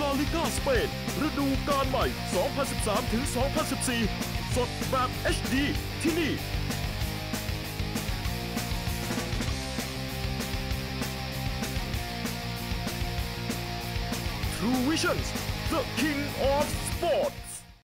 ลาลิก้าสเปนฤดูกาลใหม่ 2013 ถึง 2014 สดแบบ HD ที่นี่ True Visions The King of Sport